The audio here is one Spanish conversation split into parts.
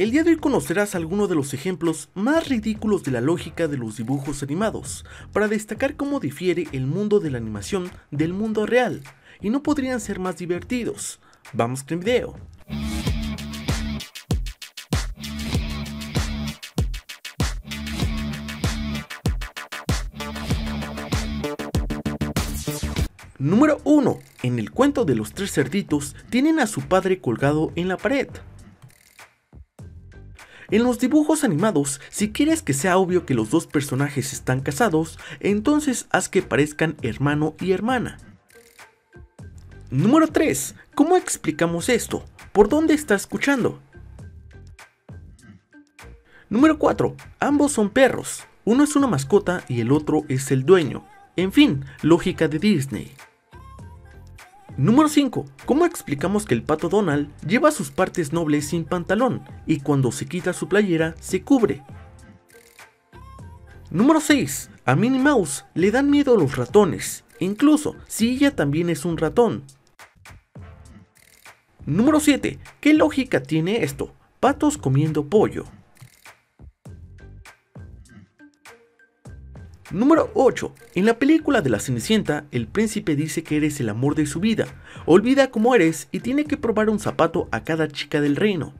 El día de hoy conocerás algunos de los ejemplos más ridículos de la lógica de los dibujos animados, para destacar cómo difiere el mundo de la animación del mundo real, y no podrían ser más divertidos. Vamos con el video. Número 1. En el cuento de los tres cerditos tienen a su padre colgado en la pared. En los dibujos animados, si quieres que sea obvio que los dos personajes están casados, entonces haz que parezcan hermano y hermana. Número 3. ¿Cómo explicamos esto? ¿Por dónde está escuchando? Número 4. Ambos son perros. Uno es una mascota y el otro es el dueño. En fin, lógica de Disney. Número 5. ¿Cómo explicamos que el pato Donald lleva sus partes nobles sin pantalón y cuando se quita su playera se cubre? Número 6. A Minnie Mouse le dan miedo los ratones, incluso si ella también es un ratón. Número 7. ¿Qué lógica tiene esto? Patos comiendo pollo. Número 8. En la película de la Cenicienta, el príncipe dice que eres el amor de su vida, olvida cómo eres y tiene que probar un zapato a cada chica del reino.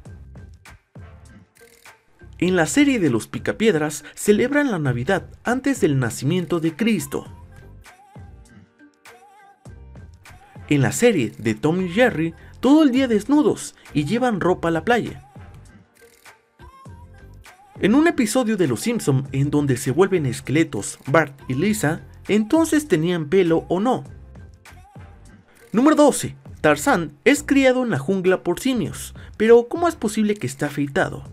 En la serie de los Picapiedras celebran la Navidad antes del nacimiento de Cristo. En la serie de Tom y Jerry, todo el día desnudos y llevan ropa a la playa. En un episodio de Los Simpson en donde se vuelven esqueletos Bart y Lisa, entonces tenían pelo o no. Número 12. Tarzán es criado en la jungla por simios, pero ¿cómo es posible que esté afeitado?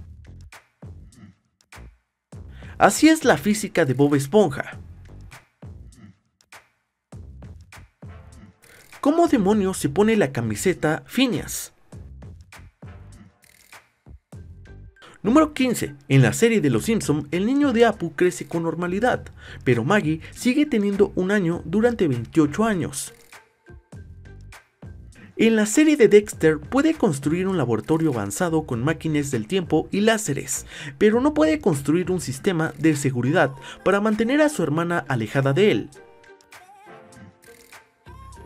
Así es la física de Bob Esponja. ¿Cómo demonios se pone la camiseta Phineas? Número 15. En la serie de Los Simpson, el niño de Apu crece con normalidad, pero Maggie sigue teniendo un año durante 28 años. En la serie de Dexter puede construir un laboratorio avanzado con máquinas del tiempo y láseres, pero no puede construir un sistema de seguridad para mantener a su hermana alejada de él.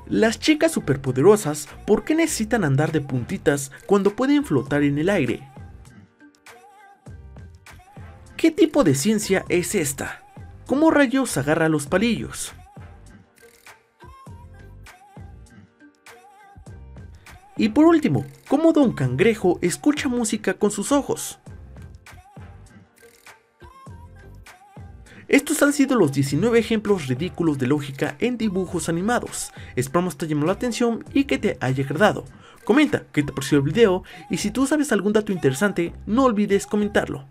Las chicas superpoderosas, ¿por qué necesitan andar de puntitas cuando pueden flotar en el aire? ¿Qué tipo de ciencia es esta? ¿Cómo rayos agarra los palillos? Y por último, ¿cómo Don Cangrejo escucha música con sus ojos? Estos han sido los 19 ejemplos ridículos de lógica en dibujos animados. Esperamos te llamó la atención y que te haya agradado. Comenta qué te pareció el video y si tú sabes algún dato interesante, no olvides comentarlo.